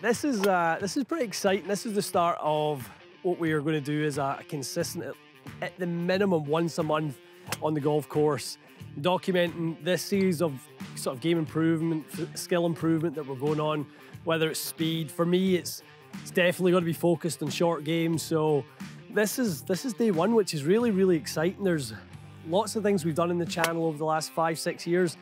This is uh, this is pretty exciting. This is the start of what we are going to do as a consistent, at the minimum once a month on the golf course, documenting this series of sort of game improvement, skill improvement that we're going on, whether it's speed. For me, it's it's definitely going to be focused on short games. So this is this is day one, which is really really exciting. There's lots of things we've done in the channel over the last five six years,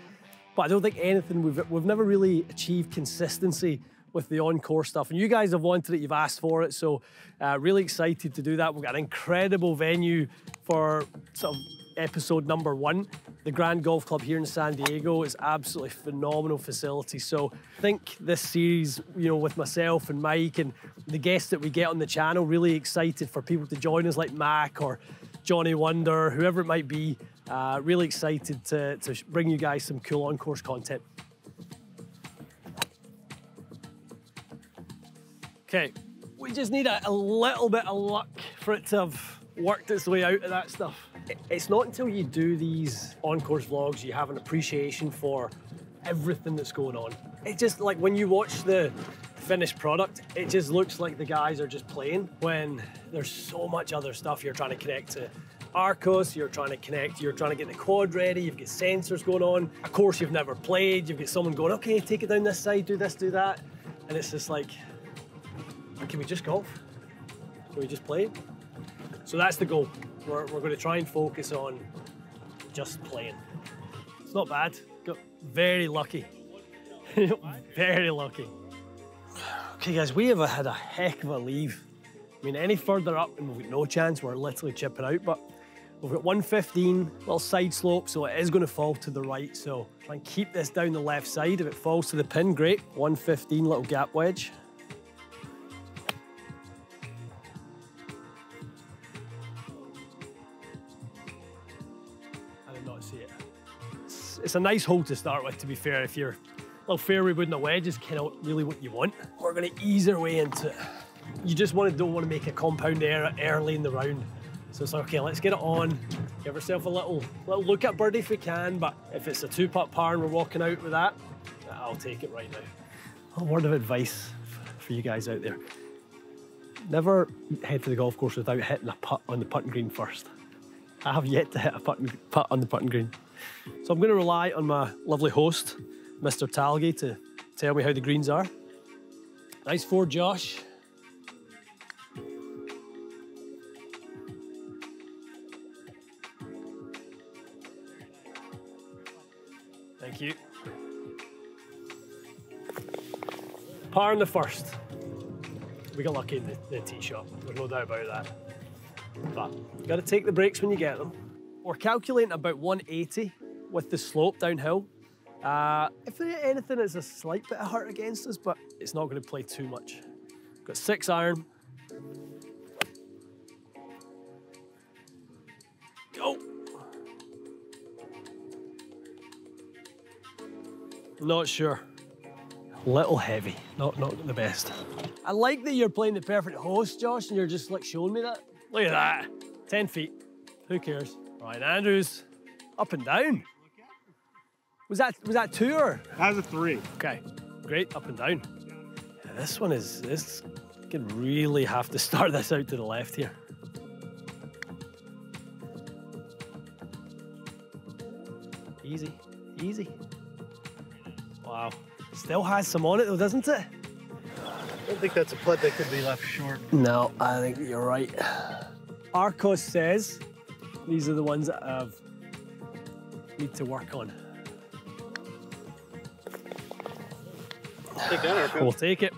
but I don't think anything we've we've never really achieved consistency with the on-course stuff. And you guys have wanted it, you've asked for it, so uh, really excited to do that. We've got an incredible venue for sort of episode number one. The Grand Golf Club here in San Diego is absolutely phenomenal facility. So I think this series, you know, with myself and Mike and the guests that we get on the channel, really excited for people to join us like Mac or Johnny Wunder, whoever it might be. Uh, really excited to, to bring you guys some cool on-course content. Okay, we just need a, a, little bit of luck for it to have worked its way out of that stuff. It's not until you do these on-course vlogs you have an appreciation for everything that's going on. It just, like when you watch the finished product, it just looks like the guys are just playing when there's so much other stuff you're trying to connect to. Arccos, you're trying to connect, you're trying to get the quad ready, you've got sensors going on. Of course, you've never played, you've got someone going, okay, take it down this side, do this, do that. And it's just like, can we just golf? Can we just play? So that's the goal. We're, we're going to try and focus on just playing. It's not bad. Got very lucky. very lucky. Okay, guys, we have had a heck of a leave. I mean, any further up and we've got no chance, we're literally chipping out, but we've got 115, little side slope, so it is going to fall to the right. So try and keep this down the left side. If it falls to the pin, great. 115, little gap wedge. It's a nice hole to start with, to be fair. If you're a little fairway wood and a wedge is kind of really what you want. We're going to ease our way into it. You just want to, don't want to make a compound error early in the round. So it's okay, let's get it on. Give ourselves a little, little look at birdie if we can, but if it's a two-putt par and we're walking out with that, I'll take it right now. A word of advice for you guys out there. Never head for the golf course without hitting a putt on the putting green first. I have yet to hit a putt, putt on the putting green. So I'm going to rely on my lovely host, Mr. Talgi, to tell me how the greens are. Nice four, Josh. Thank you. Par in the first. We got lucky in the, the tee shot. There's no doubt about that. But you got to take the breaks when you get them. We're calculating about 180 with the slope downhill. Uh, if anything, it's a slight bit of hurt against us, but it's not going to play too much. Got six iron. Go. Not sure. Little heavy, not not the best. I like that you're playing the perfect host, Josh, and you're just like showing me that. Look at that, 10 feet. Who cares? Ryan Andrews, up and down. Was that was that two or? That was a three. Okay, great, up and down. Yeah, this one is this can really have to start this out to the left here. Easy, easy. Wow, still has some on it though, doesn't it? I don't think that's a putt that could be left short. No, I think you're right. Arccos says these are the ones that I've need to work on. Take that, We'll take it.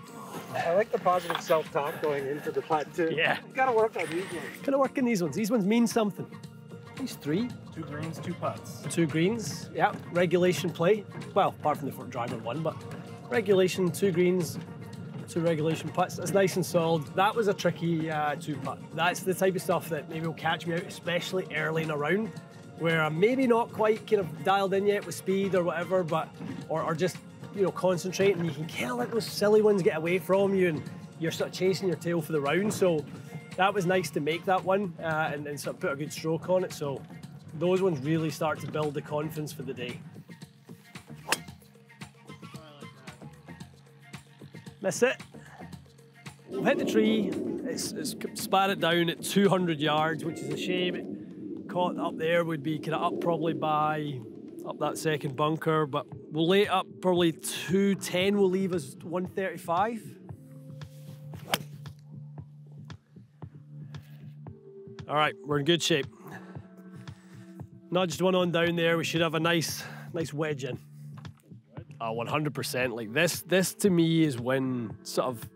I like the positive self-talk going into the putt too. Yeah. You gotta work on these ones. Gotta work on these ones. These ones mean something. These three. Two greens, two putts. Two greens, yeah. Regulation play. Well, apart from the front driver one, but regulation, two greens, two regulation putts. It's nice and solid. That was a tricky uh, two putt. That's the type of stuff that maybe will catch me out, especially early in a round, where I'm maybe not quite kind of dialed in yet with speed or whatever, but or, or just you know concentrating. You can kind of let those silly ones get away from you, and you're sort of chasing your tail for the round. So that was nice to make that one uh, and, and sort of put a good stroke on it. So those ones really start to build the confidence for the day. Miss it. we'll hit the tree. It's, it's spat it down at 200 yards, which is a shame. It caught up there would be kind of up probably by up that second bunker, but we'll lay up probably 210 will leave us 135. All right, we're in good shape. Nudged one on down there. We should have a nice, nice wedge in. Uh, 100%. Like this, this to me is when sort of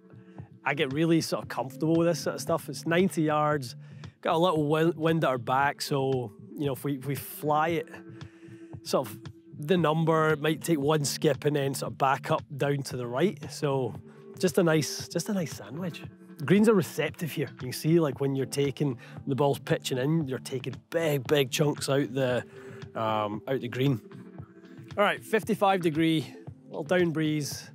I get really sort of comfortable with this sort of stuff. It's 90 yards, got a little wind at our back, so you know if we if we fly it, sort of the number might take one skip and then sort of back up down to the right. So just a nice, just a nice sandwich. Greens are receptive here. You can see like when you're taking the ball's pitching in, you're taking big, big chunks out the um, out the green. All right, 55 degree, little down breeze,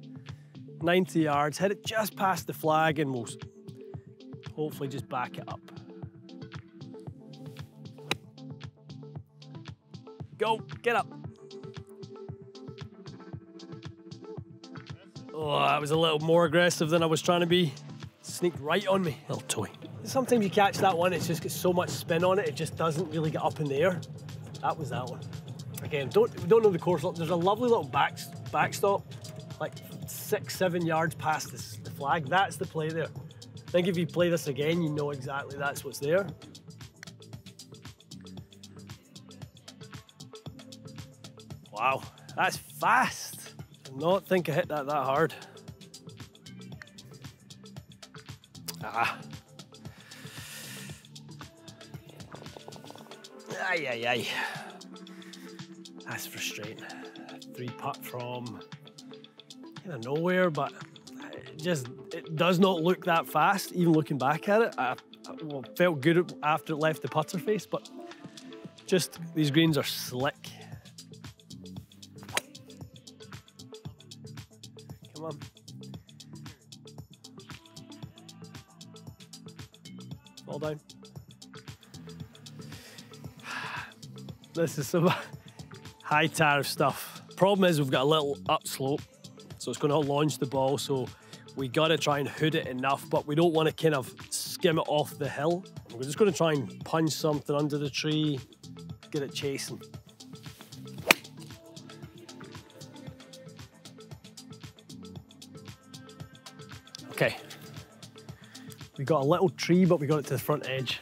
90 yards. Hit it just past the flag, and we'll hopefully just back it up. Go, get up. Oh, that was a little more aggressive than I was trying to be sneaked right on me. Little toy. Sometimes you catch that one, it's just got so much spin on it, it just doesn't really get up in the air. That was that one. Again, don't don't know the course. There's a lovely little back backstop, like six, seven yards past this, the flag. That's the play there. I think if you play this again, you know exactly that's what's there. Wow, that's fast. I not think I hit that that hard. Ah. Ay, ay, ay. That's frustrating. Three putt from kind of nowhere, but it just it does not look that fast. Even looking back at it, I, I felt good after it left the putter face, but just these greens are slick. Come on. Fall down. This is some high tariff stuff. Problem is we've got a little upslope, so it's going to launch the ball. So we got to try and hood it enough, but we don't want to kind of skim it off the hill. We're just going to try and punch something under the tree, get it chasing. Okay. We got a little tree, but we got it to the front edge.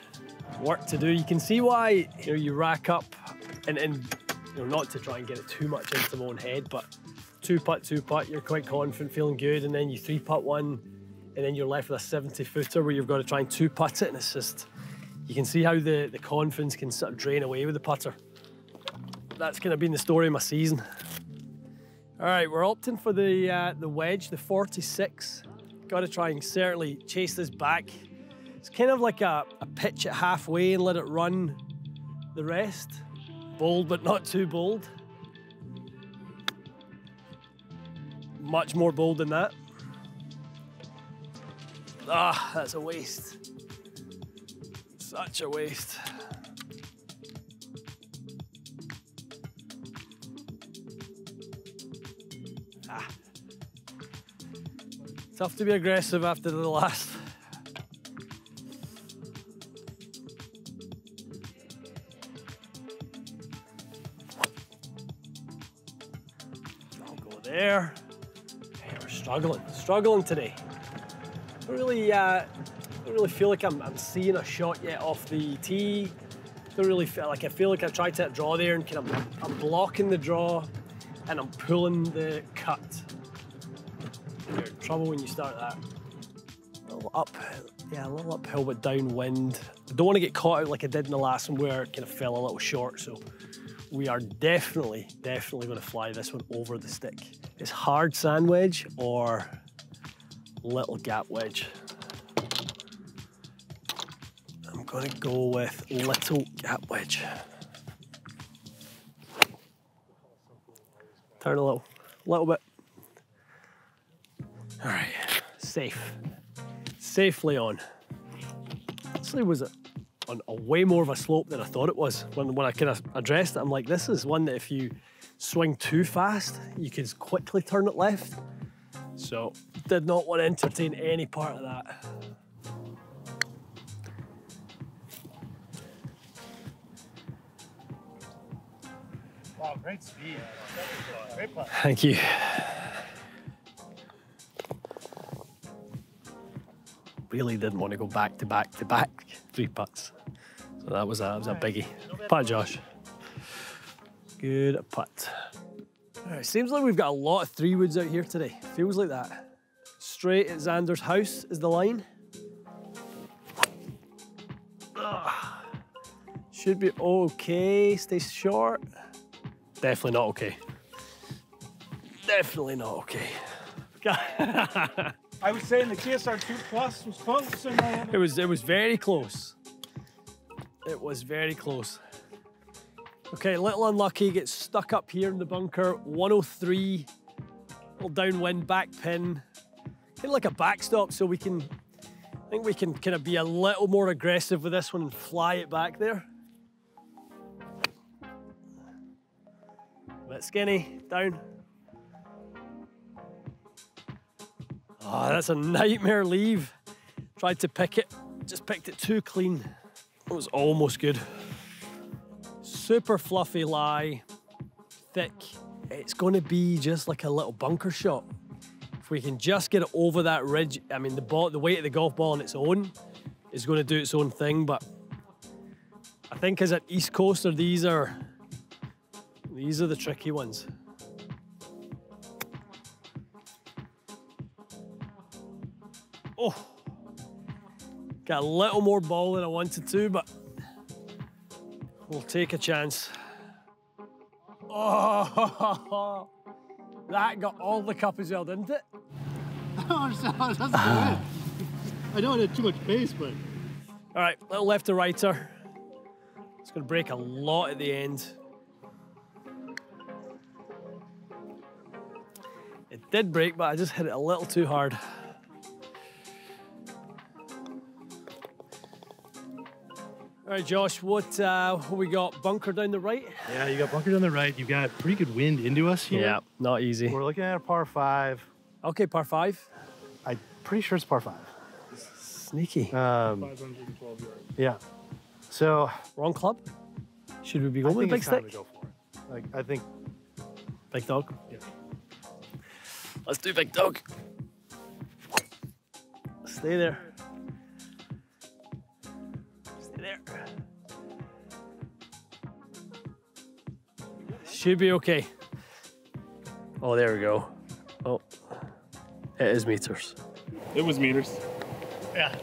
Work to do. You can see why here you rack up and, and you know, not to try and get it too much into my own head, but two putt, two putt, you're quite confident, feeling good, and then you three putt one, and then you're left with a 70 footer where you've got to try and two putt it, and it's just, you can see how the, the confidence can sort of drain away with the putter. That's kind of been the story of my season. All right, we're opting for the uh, the wedge, the 46. Got to try and certainly chase this back. It's kind of like a, a pitch it halfway and let it run the rest. Bold, but not too bold. Much more bold than that. Ah, that's a waste. Such a waste. Ah. Tough to be aggressive after the last. Struggling, today. I really, uh, don't really feel like I'm, I'm seeing a shot yet off the tee. Don't really feel like I feel like I tried to draw there and kind of I'm blocking the draw and I'm pulling the cut you're in trouble when you start that. A little up, yeah, a little uphill but downwind. I don't want to get caught out like I did in the last one where it kind of fell a little short, so we are definitely, definitely going to fly this one over the stick. It's hard sand wedge or little gap wedge. I'm going to go with little gap wedge. Turn a little, little bit. All right, safe. Safely on. Actually was a, on a way more of a slope than I thought it was. When, when I kind of addressed it, I'm like, this is one that if you swing too fast, you can quickly turn it left. So, did not want to entertain any part of that. Wow, great speed. Great putt. Thank you. Really didn't want to go back to back to back three putts. So that was a, that was a biggie. Putt, Josh. Good putt. All right, seems like we've got a lot of three woods out here today. Feels like that. Straight at Xander's house is the line. Should be okay. Stay short. Definitely not okay. Definitely not okay. I was saying the TSR 2 Plus was close. And, it was it was very close. It was very close. Okay, little unlucky, gets stuck up here in the bunker. 103, little downwind back pin. Like a backstop, so we can, I think we can kind of be a little more aggressive with this one and fly it back there. A Bit skinny, down. Oh, that's a nightmare leave. Tried to pick it, just picked it too clean. It was almost good. Super fluffy lie, thick. It's to be just like a little bunker shot. We can just get it over that ridge, I mean, the ball, the weight of the golf ball on its own is going to do its own thing, but I think as an East Coaster, these are these are the tricky ones. Oh, got a little more ball than I wanted to, but we'll take a chance. Oh, that got all the cup as well, didn't it? That's the. I know it had too much pace, but All right, little left to righter. It's going to break a lot at the end. It did break, but I just hit it a little too hard. All right, Josh, what, uh, what we got? Bunker down the right? yeah, you got bunker on the right. You've got pretty good wind into us here. Yeah, not easy. We're looking at a par five. Okay, par five. I'm pretty sure it's par five. Sneaky. Um, 512 yards. yeah. So Wrong club? Should we be going with think big it's stick? to go for it. Like I think Big dog? Yeah. Let's do big dog. Stay there. Stay there. Should be okay. Oh, there we go. Oh, it is meters. It was meters. yeah,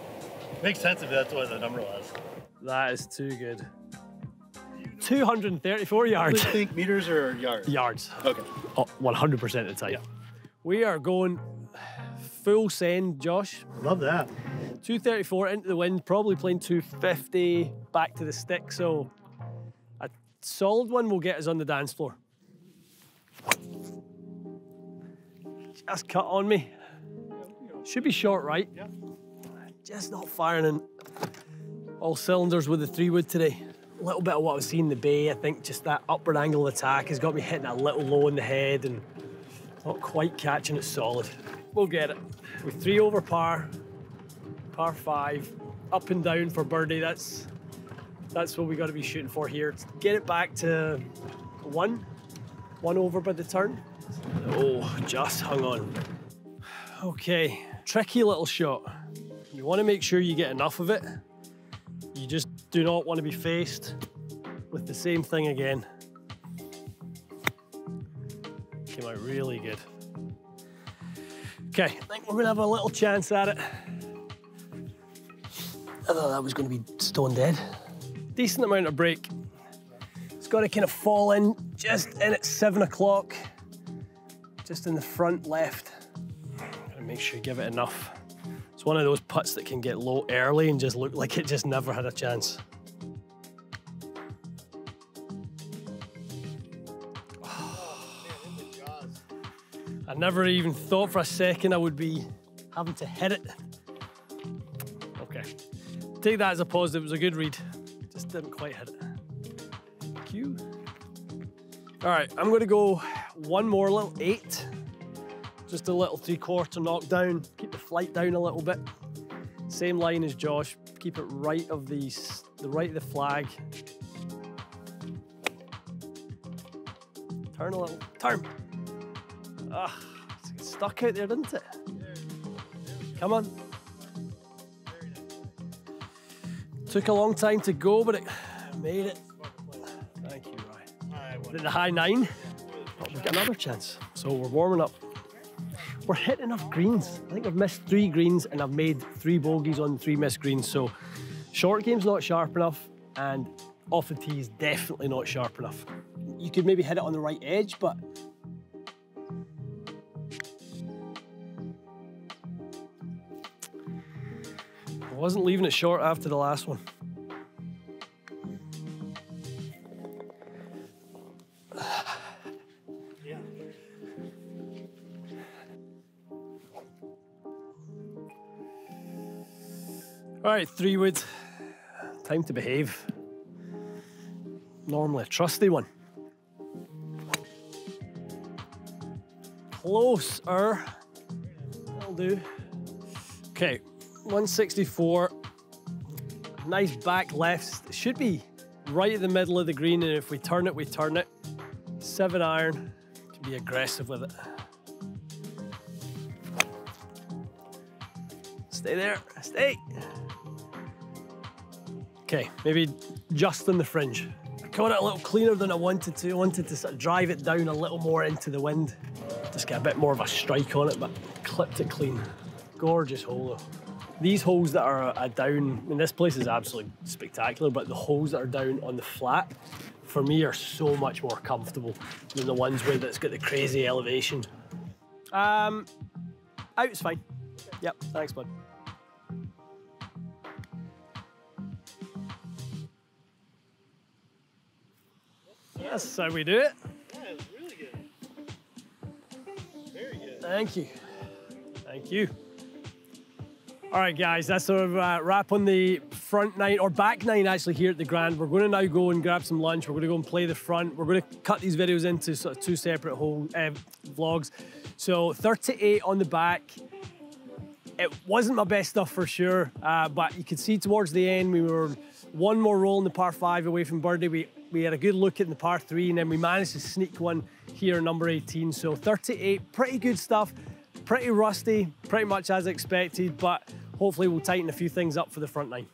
makes sense if that's what the number was. That is too good. 234 yards. Do you think meters or yards? yards. Okay. Oh, 100% of the time. Yeah. We are going full send, Josh. Love that. 234 into the wind, probably playing 250 back to the stick. So a solid one will get us on the dance floor. Just cut on me. Should be short, right? Yeah. Just not firing in all cylinders with the three wood today. A little bit of what I've seen in the bay. I think just that upward angle of attack has got me hitting a little low in the head and not quite catching it solid. We'll get it. With three over par, par five, up and down for birdie. That's that's what we got to be shooting for here. Get it back to one, one over by the turn. Oh, just hung on. Okay, tricky little shot. You want to make sure you get enough of it. You just do not want to be faced with the same thing again. Came out really good. Okay, I think we're gonna have a little chance at it. I thought that was gonna be stone dead. Decent amount of break. It's gotta kind of fall in just in at seven o'clock, just in the front left. Gotta make sure you give it enough. It's one of those putts that can get low early and just look like it just never had a chance. I never even thought for a second I would be having to hit it. Okay. Take that as a positive. It was a good read. Just didn't quite hit it. Q. All right, I'm going to go one more little eight. Just a little three quarter knockdown, keep the flight down a little bit. Same line as Josh, keep it right of the, the right of the flag. Turn a little, turn. Ah, it's stuck out there, didn't it? Come on. Took a long time to go, but it made it. Thank you, Ryan. Did the high nine? Oh, we've got another chance. So we're warming up. We're hitting enough greens. I think I've missed three greens and I've made three bogeys on three missed greens. So short game's not sharp enough and off the tee is definitely not sharp enough. You could maybe hit it on the right edge, but I wasn't leaving it short after the last one. Right, three wood. Time to behave. Normally a trusty one. Closer. Er. That'll do. Okay, 164. Nice back left. Should be right in the middle of the green, and if we turn it, we turn it. Seven iron to be aggressive with it. Stay there, stay. Okay, maybe just on the fringe. I caught it a little cleaner than I wanted to. I wanted to sort of drive it down a little more into the wind. Just get a bit more of a strike on it, but clipped it clean. Gorgeous hole though. These holes that are down, I mean, this place is absolutely spectacular, but the holes that are down on the flat, for me, are so much more comfortable than the ones where that's got the crazy elevation. Um, out's fine. Yep, thanks, bud. That's how we do it. Thank you. Thank you. All right, guys, that's a uh, wrap on the front nine, or back nine actually, here at the Grand. We're going to now go and grab some lunch. We're going to go and play the front. We're going to cut these videos into sort of two separate whole uh, vlogs. So 38 on the back. It wasn't my best stuff for sure, uh, but you could see towards the end we were one more roll in the par five away from birdie. We we had a good look at the par three, and then we managed to sneak one here, number 18. So 38, pretty good stuff. Pretty rusty, pretty much as expected, but hopefully we'll tighten a few things up for the front nine.